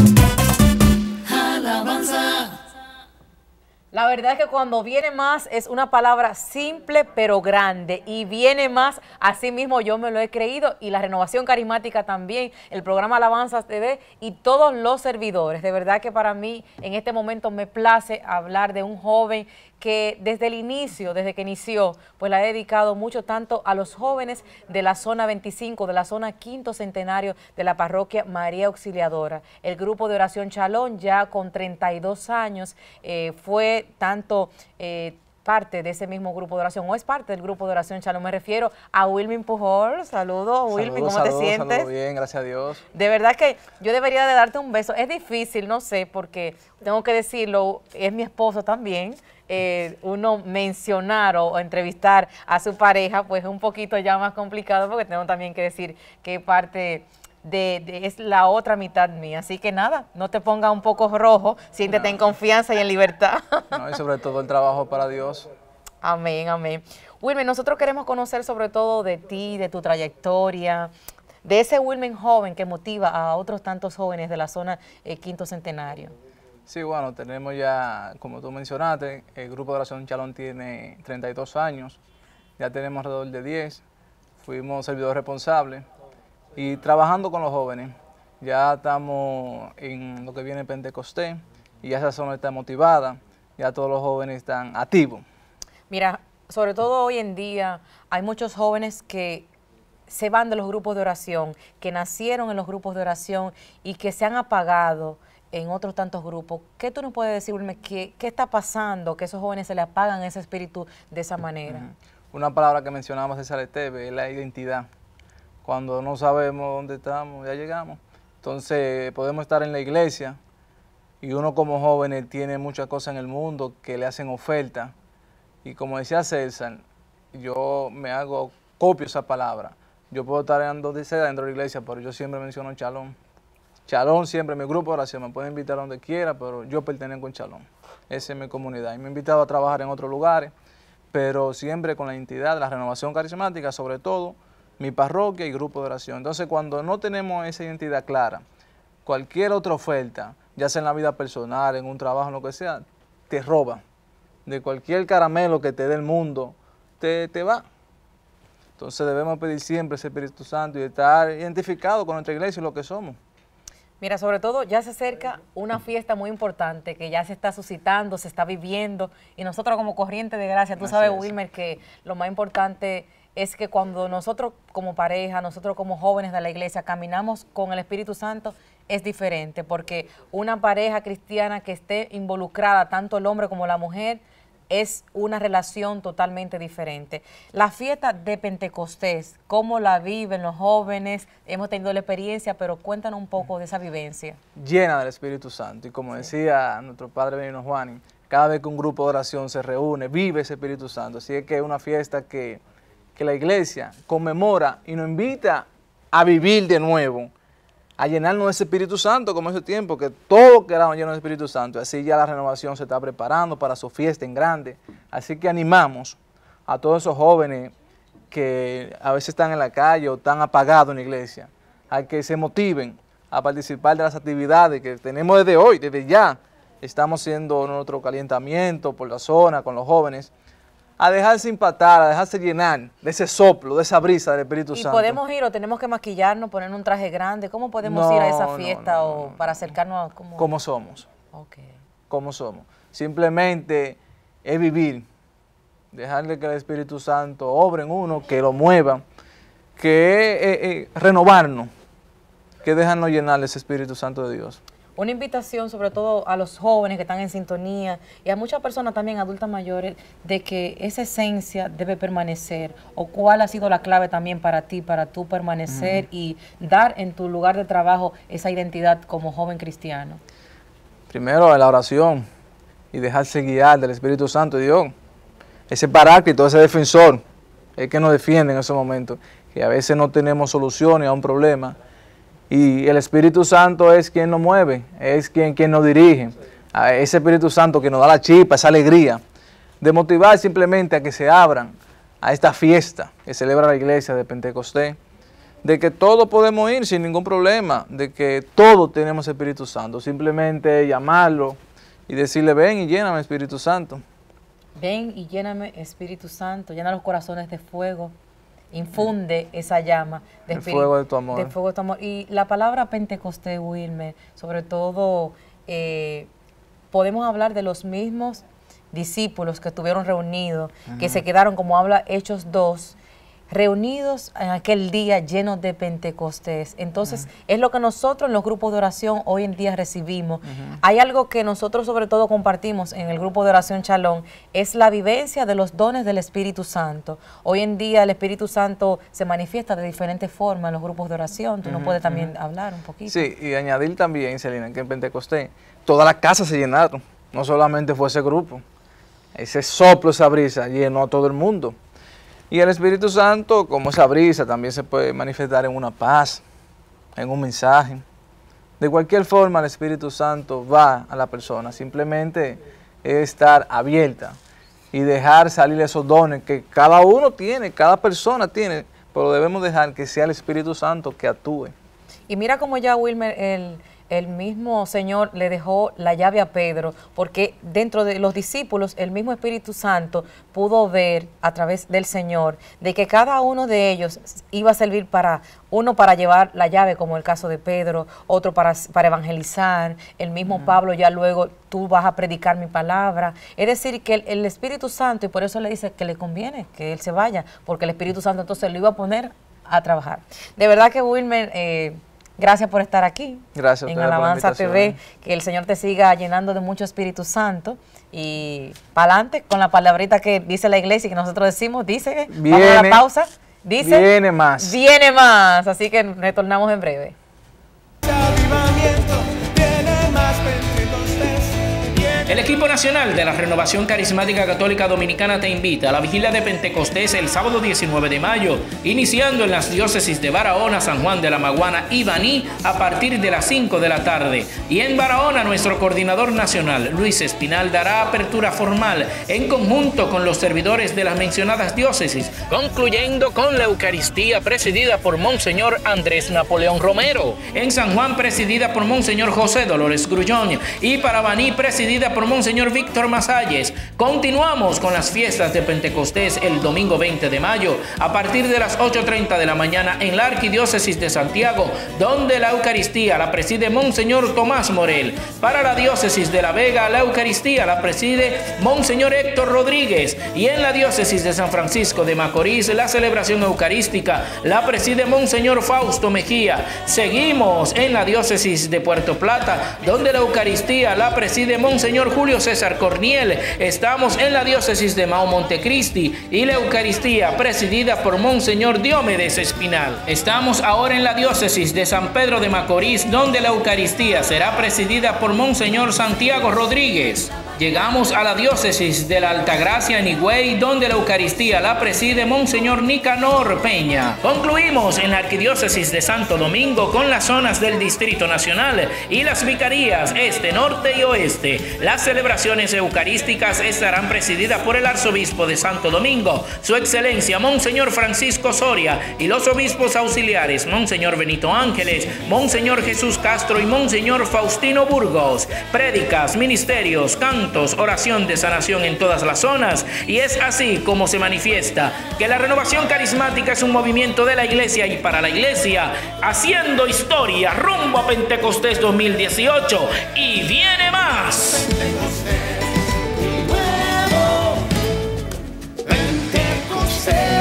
Thank La verdad es que cuando viene más es una palabra simple pero grande y viene más, así mismo yo me lo he creído y la renovación carismática también, el programa Alabanzas TV y todos los servidores. De verdad que para mí en este momento me place hablar de un joven que desde el inicio, desde que inició, pues la ha dedicado mucho tanto a los jóvenes de la zona 25, de la zona quinto centenario de la parroquia María Auxiliadora. El grupo de oración Chalón ya con 32 años eh, fue tanto... Eh, parte de ese mismo grupo de oración o es parte del grupo de oración Chalón. Me refiero a Wilmin Pujol. Saludos, Wilmin, ¿cómo te sientes? Saludos, bien, gracias a Dios. De verdad que yo debería de darte un beso. Es difícil, no sé, porque tengo que decirlo, es mi esposo también. Eh, uno mencionar o, entrevistar a su pareja, pues es un poquito ya más complicado porque tengo también que decir que parte de, es la otra mitad mía. Así que nada, no te ponga un poco rojo, siéntete en confianza y en libertad. No, y sobre todo el trabajo para Dios. Amén, amén. Wilmer, nosotros queremos conocer sobre todo de ti, de tu trayectoria, de ese Wilmer joven que motiva a otros tantos jóvenes de la zona eh, Quinto Centenario. Sí, bueno, tenemos ya, como tú mencionaste, el grupo de oración Chalón tiene 32 años, ya tenemos alrededor de 10, fuimos servidores responsables y trabajando con los jóvenes. Ya estamos en lo que viene Pentecostés y ya esa zona está motivada, ya todos los jóvenes están activos. Mira, sobre todo hoy en día hay muchos jóvenes que se van de los grupos de oración, que nacieron en los grupos de oración y que se han apagado en otros tantos grupos. ¿Qué tú nos puedes decir, ¿Qué, ¿Qué, está pasando que esos jóvenes se le apagan ese espíritu de esa manera? Una palabra que mencionamos es es la identidad. Cuando no sabemos dónde estamos, ya llegamos. Entonces podemos estar en la iglesia y uno como jóvenes tiene muchas cosas en el mundo que le hacen oferta. Y como decía César, yo me hago copio esa palabra. Yo puedo estar en donde sea dentro de la iglesia, pero yo siempre menciono chalón. Chalón siempre, mi grupo de oración, me pueden invitar a donde quiera, pero yo pertenezco a Chalón. Esa es mi comunidad. Y me he invitado a trabajar en otros lugares, pero siempre con la identidad de la renovación carismática, sobre todo mi parroquia y grupo de oración. Entonces, cuando no tenemos esa identidad clara, cualquier otra oferta, ya sea en la vida personal, en un trabajo, en lo que sea, te roba. De cualquier caramelo que te dé el mundo, te, te va. Entonces debemos pedir siempre ese Espíritu Santo y estar identificado con nuestra iglesia y lo que somos. Mira, sobre todo ya se acerca una fiesta muy importante que ya se está suscitando, se está viviendo y nosotros como corriente de gracia, tú sabes Wilmer que lo más importante es que cuando nosotros como pareja, nosotros como jóvenes de la iglesia caminamos con el Espíritu Santo es diferente porque una pareja cristiana que esté involucrada tanto el hombre como la mujer es una relación totalmente diferente. La fiesta de Pentecostés, ¿cómo la viven los jóvenes? Hemos tenido la experiencia, pero cuéntanos un poco de esa vivencia. Llena del Espíritu Santo. Y como decía nuestro Padre Benino Juan, cada vez que un grupo de oración se reúne, vive ese Espíritu Santo. Así es que es una fiesta que, que la iglesia conmemora y nos invita a vivir de nuevo a llenarnos de Espíritu Santo como ese tiempo, que todos quedamos llenos de Espíritu Santo. Así ya la renovación se está preparando para su fiesta en grande. Así que animamos a todos esos jóvenes que a veces están en la calle o están apagados en la iglesia, a que se motiven a participar de las actividades que tenemos desde hoy, desde ya. Estamos haciendo nuestro calentamiento por la zona con los jóvenes a dejarse impactar, a dejarse llenar de ese soplo, de esa brisa del Espíritu Santo. ¿Y podemos ir o tenemos que maquillarnos, poner un traje grande? ¿Cómo podemos ir a esa fiesta o para acercarnos a cómo? Como somos. Ok. Como somos. Simplemente es vivir, dejarle que el Espíritu Santo obre en uno, que lo mueva, que es renovarnos, que dejarnos llenar ese Espíritu Santo de Dios una invitación sobre todo a los jóvenes que están en sintonía y a muchas personas también adultas mayores de que esa esencia debe permanecer o cuál ha sido la clave también para ti, para tú permanecer y dar en tu lugar de trabajo esa identidad como joven cristiano. Primero la oración y dejarse guiar del Espíritu Santo de Dios. Ese paráclito, ese defensor, es que nos defiende en ese momento, que a veces no tenemos soluciones a un problema y el Espíritu Santo es quien nos mueve, es quien, quien nos dirige. Ese Espíritu Santo que nos da la chispa, esa alegría, de motivar simplemente a que se abran a esta fiesta que celebra la iglesia de Pentecostés, de que todos podemos ir sin ningún problema, de que todos tenemos Espíritu Santo, simplemente llamarlo y decirle, ven y lléname Espíritu Santo. Ven y lléname Espíritu Santo, llena los corazones de fuego, infunde esa llama de fuego de tu amor. Fuego de tu amor. Y la palabra Pentecostés, Wilmer, sobre todo eh, podemos hablar de los mismos discípulos que estuvieron reunidos, que se quedaron, como habla Hechos 2, reunidos en aquel día llenos de Pentecostés. Entonces, es lo que nosotros en los grupos de oración hoy en día recibimos. Hay algo que nosotros sobre todo compartimos en el grupo de oración Chalón, es la vivencia de los dones del Espíritu Santo. Hoy en día el Espíritu Santo se manifiesta de diferentes formas en los grupos de oración. Tú nos puedes también hablar un poquito. Sí, y añadir también, Celina, que en Pentecostés todas las casas se llenaron. No solamente fue ese grupo. Ese soplo, esa brisa llenó a todo el mundo. Y el Espíritu Santo, como esa brisa, también se puede manifestar en una paz, en un mensaje. De cualquier forma, el Espíritu Santo va a la persona. Simplemente es estar abierta y dejar salir esos dones que cada uno tiene, cada persona tiene, pero debemos dejar que sea el Espíritu Santo que actúe. Y mira cómo ya Wilmer, el, el mismo Señor le dejó la llave a Pedro, porque dentro de los discípulos el mismo Espíritu Santo pudo ver a través del Señor de que cada uno de ellos iba a servir para, uno para llevar la llave, como el caso de Pedro, otro para, para evangelizar, el mismo Pablo ya luego tú vas a predicar mi palabra. Es decir, que el, Espíritu Santo, y por eso le dice que le conviene que él se vaya, porque el Espíritu Santo entonces lo iba a poner a trabajar. De verdad que Wilmer... Eh, Gracias por estar aquí. Gracias. En Alabanza TV. Que el Señor te siga llenando de mucho Espíritu Santo. Y para adelante con la palabrita que dice la iglesia y que nosotros decimos, dice, viene, vamos a la pausa. Dice, viene más. Viene más. Así que retornamos en breve. El equipo nacional de la Renovación Carismática Católica Dominicana te invita a la vigilia de Pentecostés el sábado 19 de mayo, iniciando en las diócesis de Barahona, San Juan de la Maguana y Baní a partir de las 5 de la tarde. Y en Barahona, nuestro coordinador nacional, Luis Espinal, dará apertura formal en conjunto con los servidores de las mencionadas diócesis, concluyendo con la Eucaristía presidida por Monseñor Andrés Napoleón Romero. En San Juan, presidida por Monseñor José Dolores Grullón y para Baní, presidida por Monseñor Víctor Masalles. Continuamos con las fiestas de Pentecostés el domingo 20 de mayo a partir de las 8.30 de la mañana en la Arquidiócesis de Santiago, donde la Eucaristía la preside Monseñor Tomás Morel. Para la Diócesis de La Vega, la Eucaristía la preside Monseñor Héctor Rodríguez. Y en la Diócesis de San Francisco de Macorís, la celebración eucarística la preside Monseñor Fausto Mejía. Seguimos en la Diócesis de Puerto Plata, donde la Eucaristía la preside Monseñor Julio César Corniel. Estamos en la diócesis de Mao Montecristi y la Eucaristía presidida por Monseñor Diomedes Espinal. Estamos ahora en la diócesis de San Pedro de Macorís, donde la Eucaristía será presidida por Monseñor Santiago Rodríguez. Llegamos a la diócesis de la Altagracia en Higüey, donde la Eucaristía la preside Monseñor Nicanor Peña. Concluimos en la Arquidiócesis de Santo Domingo con las zonas del Distrito Nacional y las vicarías este, norte y oeste. Las celebraciones eucarísticas estarán presididas por el Arzobispo de Santo Domingo, Su Excelencia Monseñor Francisco Soria y los obispos auxiliares Monseñor Benito Ángeles, Monseñor Jesús Castro y Monseñor Faustino Burgos. Prédicas, ministerios, cantos, oración de sanación en todas las zonas. Y es así como se manifiesta que la renovación carismática es un movimiento de la iglesia y para la iglesia, haciendo historia rumbo a Pentecostés 2018. Y viene más. Pentecostés, nuevo, Pentecostés.